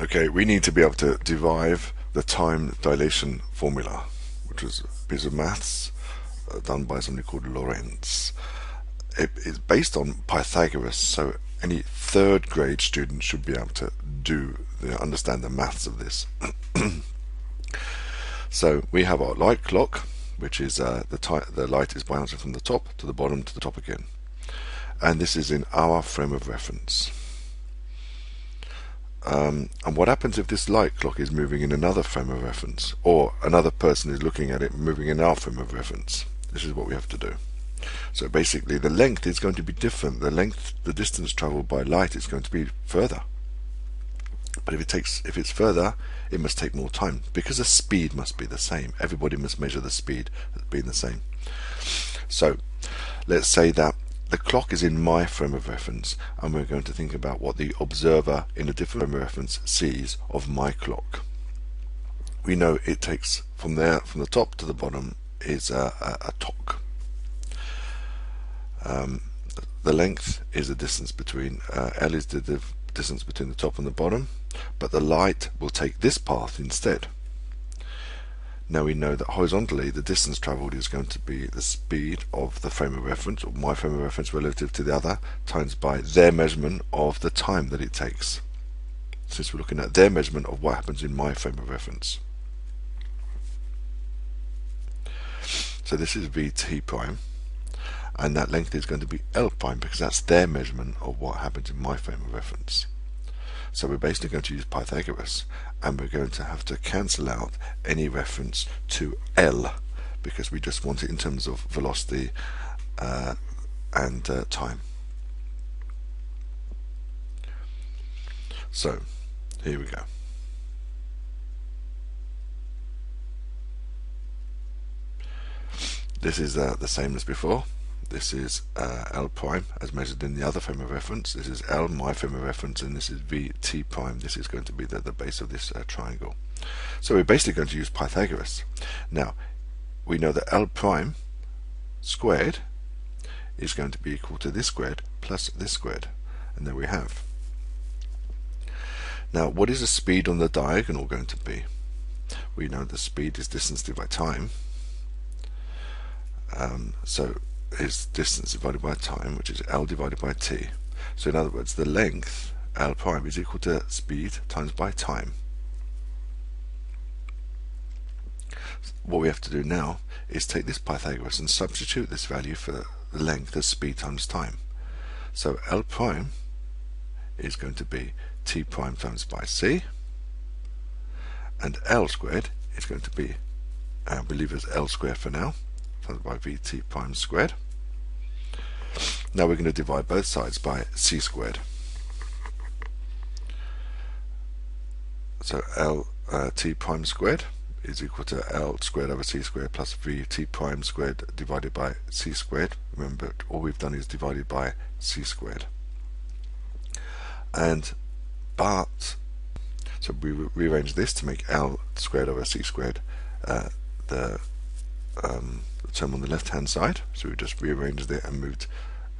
Okay, we need to be able to derive the time dilation formula, which was a piece of maths uh, done by somebody called Lorentz. It is based on Pythagoras, so any third grade student should be able to do the, understand the maths of this. so we have our light clock, which is uh, the, the light is bouncing from the top to the bottom to the top again, and this is in our frame of reference. Um, and what happens if this light clock is moving in another frame of reference, or another person is looking at it moving in our frame of reference? This is what we have to do. So basically, the length is going to be different. The length, the distance traveled by light is going to be further. But if it takes, if it's further, it must take more time because the speed must be the same. Everybody must measure the speed as being the same. So, let's say that the clock is in my frame of reference and we're going to think about what the observer in a different frame of reference sees of my clock. We know it takes from there from the top to the bottom is a, a, a tock. Um, the length is the distance between uh, L is the distance between the top and the bottom but the light will take this path instead. Now we know that horizontally the distance travelled is going to be the speed of the frame of reference, or my frame of reference relative to the other, times by their measurement of the time that it takes. Since we're looking at their measurement of what happens in my frame of reference. So this is Vt prime, and that length is going to be L prime because that's their measurement of what happens in my frame of reference. So we're basically going to use Pythagoras and we're going to have to cancel out any reference to L because we just want it in terms of velocity uh, and uh, time. So here we go. This is uh, the same as before. This is uh, L prime as measured in the other frame of reference. This is L, my frame of reference, and this is V T prime. This is going to be the, the base of this uh, triangle. So we're basically going to use Pythagoras. Now, we know that L prime squared is going to be equal to this squared plus this squared. And there we have. Now, what is the speed on the diagonal going to be? We know the speed is distance divided by time. Um, so is distance divided by time, which is L divided by T. So in other words, the length, L prime, is equal to speed times by time. What we have to do now is take this Pythagoras and substitute this value for the length as speed times time. So L prime is going to be T prime times by C, and L squared is going to be, uh, I believe it's L squared for now, divided by vt prime squared. Now we're going to divide both sides by c squared. So L uh, t prime squared is equal to L squared over c squared plus vt prime squared divided by c squared. Remember, all we've done is divided by c squared. And but, so we rearrange this to make L squared over c squared uh, the um, the term on the left hand side. So we just rearranged it and moved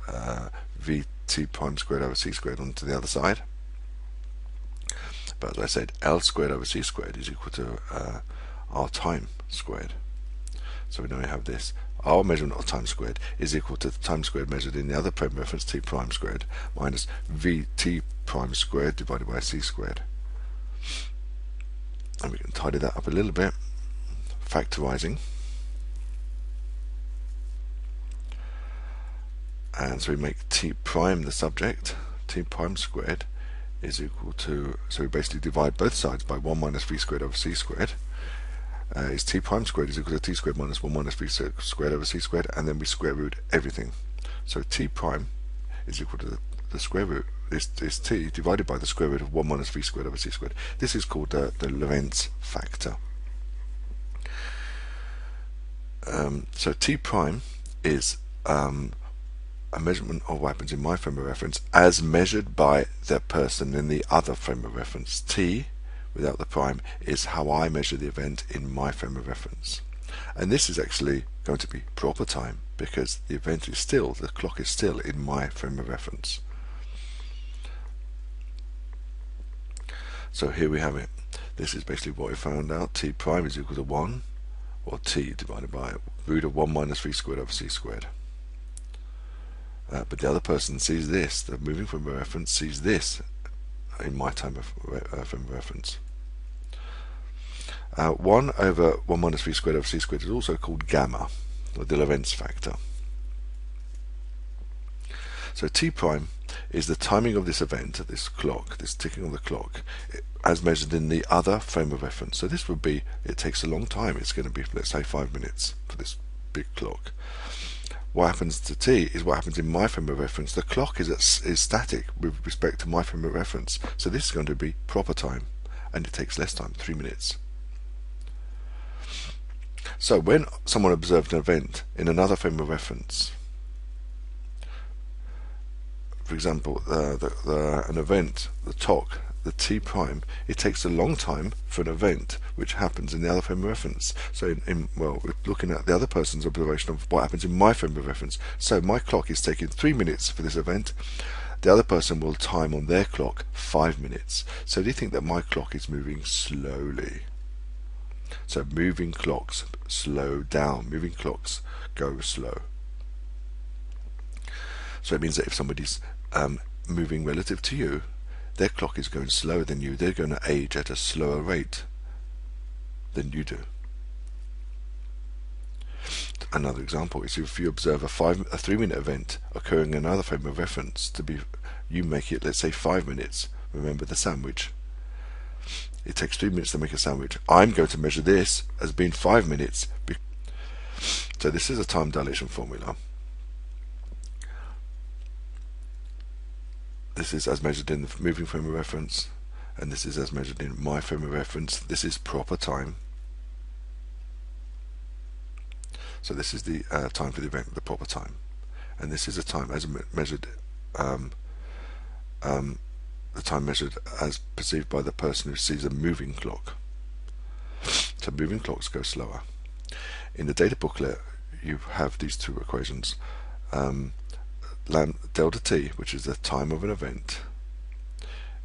uh, vt prime squared over c squared onto the other side. But as I said L squared over c squared is equal to uh, our time squared. So we now have this. Our measurement of time squared is equal to the time squared measured in the other frame reference t prime squared minus vt prime squared divided by c squared. And we can tidy that up a little bit. Factorizing and so we make t prime the subject. t prime squared is equal to so we basically divide both sides by 1 minus v squared over c squared. Uh, is t prime squared is equal to t squared minus 1 minus v squared over c squared and then we square root everything. So t prime is equal to the, the square root is, is t divided by the square root of 1 minus v squared over c squared. This is called the Lorentz factor. Um, so t prime is um, a measurement of weapons in my frame of reference as measured by the person in the other frame of reference. T, without the prime, is how I measure the event in my frame of reference. And this is actually going to be proper time because the event is still, the clock is still in my frame of reference. So here we have it. This is basically what we found out. t prime is equal to 1, or t divided by root of 1 minus v squared over c squared. Uh, but the other person sees this, the moving frame of reference sees this in my time of uh, frame of reference. Uh, 1 over 1 minus v squared over c squared is also called gamma, or the Lorentz factor. So t prime is the timing of this event, this clock, this ticking of the clock, as measured in the other frame of reference. So this would be, it takes a long time. It's going to be, let's say, five minutes for this big clock. What happens to t is what happens in my frame of reference. The clock is, at, is static with respect to my frame of reference. So this is going to be proper time, and it takes less time, three minutes. So when someone observed an event in another frame of reference, for example, uh, the, the, an event, the TOC, the T prime, it takes a long time for an event which happens in the other frame of reference. So, in, in, well, looking at the other person's observation of what happens in my frame of reference. So, my clock is taking three minutes for this event. The other person will time on their clock five minutes. So, do you think that my clock is moving slowly? So, moving clocks slow down. Moving clocks go slow. So it means that if somebody's um, moving relative to you, their clock is going slower than you. They're going to age at a slower rate than you do. Another example is if you observe a five, a three-minute event occurring in another frame of reference, to be, you make it, let's say, five minutes. Remember the sandwich. It takes three minutes to make a sandwich. I'm going to measure this as being five minutes. So this is a time dilation formula. This is as measured in the moving frame of reference, and this is as measured in my frame of reference. This is proper time. So this is the uh, time for the event, the proper time, and this is a time as measured, um, um, the time measured as perceived by the person who sees a moving clock. So moving clocks go slower. In the data booklet, you have these two equations. Um, delta t, which is the time of an event,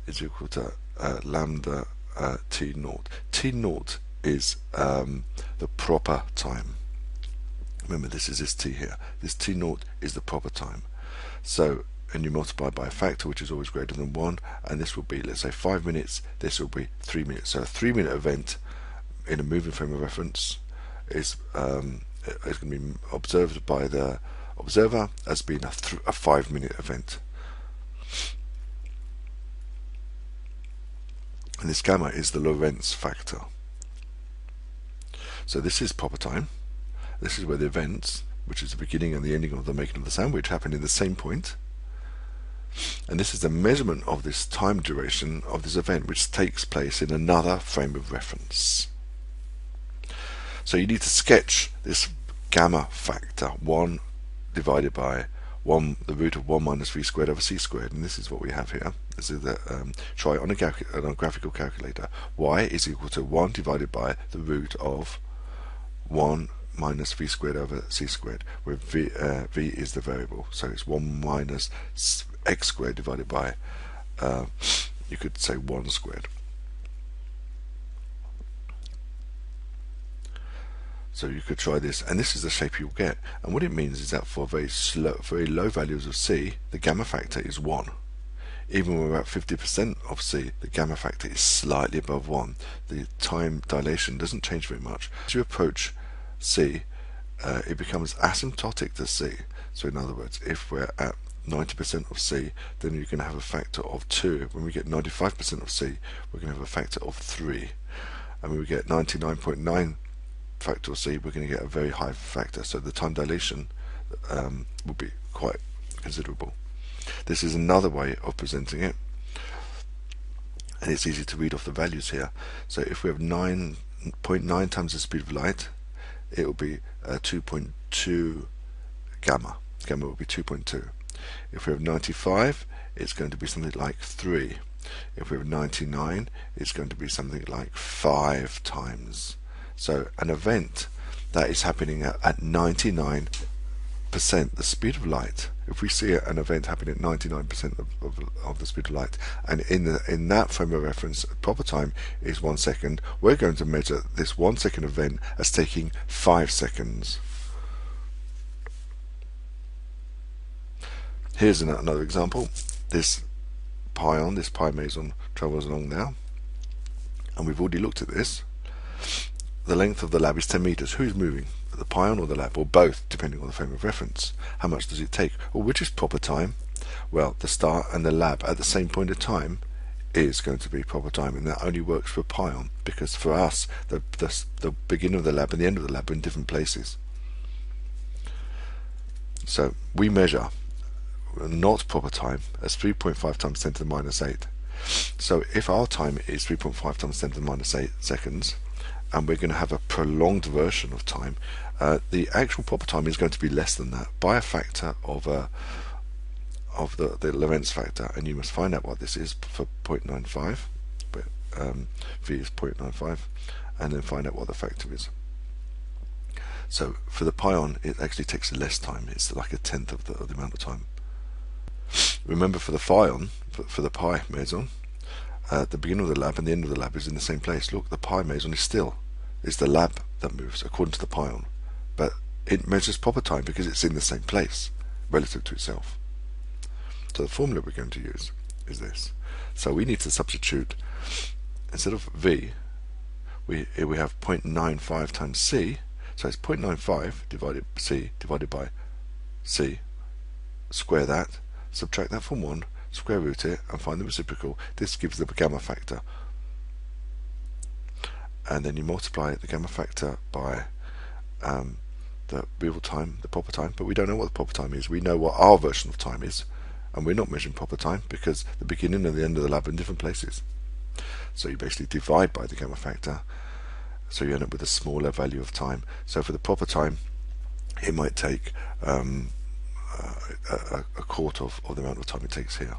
is equal to uh, lambda uh, t naught. T naught is um, the proper time. Remember, this is this t here. This t naught is the proper time. So, and you multiply by a factor which is always greater than 1, and this will be, let's say, 5 minutes, this will be 3 minutes. So a 3 minute event in a moving frame of reference is, um, is going to be observed by the observer as being a, a five minute event. And this gamma is the Lorentz factor. So this is proper time. This is where the events, which is the beginning and the ending of the making of the sandwich, happen in the same point. And this is the measurement of this time duration of this event which takes place in another frame of reference. So you need to sketch this gamma factor, 1 divided by 1 the root of 1 minus v squared over c squared and this is what we have here. This is the um, try on a, on a graphical calculator. Y is equal to 1 divided by the root of 1 minus v squared over c squared where v, uh, v is the variable. So it's 1 minus x squared divided by uh, you could say 1 squared So you could try this, and this is the shape you'll get. And what it means is that for very slow, very low values of C, the gamma factor is 1. Even when we're at 50% of C, the gamma factor is slightly above 1. The time dilation doesn't change very much. As you approach C, uh, it becomes asymptotic to C. So in other words, if we're at 90% of C, then you're going to have a factor of 2. When we get 95% of C, we're going to have a factor of 3. And when we get 99.9 factor C, we're going to get a very high factor. So the time dilation um, will be quite considerable. This is another way of presenting it. And it's easy to read off the values here. So if we have 9.9 times the speed of light, it will be uh, 2.2 gamma. Gamma will be 2.2. If we have 95, it's going to be something like 3. If we have 99, it's going to be something like 5 times so an event that is happening at, at 99 percent the speed of light, if we see an event happening at 99% of, of, of, the speed of light, and in the, in that frame of reference, proper time is one second, we're going to measure this one second event as taking five seconds. Here's another example. This pion, this pi meson, travels along now, and we've already looked at this. The length of the lab is 10 meters. Who's moving? The pion or the lab, or both, depending on the frame of reference. How much does it take? Well, which is proper time? Well, the start and the lab at the same point of time is going to be proper time, and that only works for pion because for us, the, the, the beginning of the lab and the end of the lab are in different places. So we measure not proper time as 3.5 times 10 to the minus 8. So if our time is 3.5 times 10 to the minus 8 seconds, and we're going to have a prolonged version of time, uh, the actual proper time is going to be less than that by a factor of uh, of the, the Lorentz factor, and you must find out what this is for 0.95, but um, v is 0.95, and then find out what the factor is. So for the pion, it actually takes less time. It's like a tenth of the, of the amount of time. Remember for the pion, for, for the pi meson, uh, the beginning of the lab and the end of the lab is in the same place. Look, the pi meson is still. It's the lab that moves according to the pion. But it measures proper time because it's in the same place relative to itself. So the formula we're going to use is this. So we need to substitute, instead of V, we, here we have 0.95 times C, so it's 0.95 divided C divided by C, square that, subtract that from 1, square root it, and find the reciprocal. This gives the gamma factor. And then you multiply the gamma factor by um, the real time, the proper time, but we don't know what the proper time is. We know what our version of time is, and we're not measuring proper time because the beginning and the end of the lab are in different places. So you basically divide by the gamma factor, so you end up with a smaller value of time. So for the proper time, it might take um, a, a, quarter of, of the amount of time it takes here.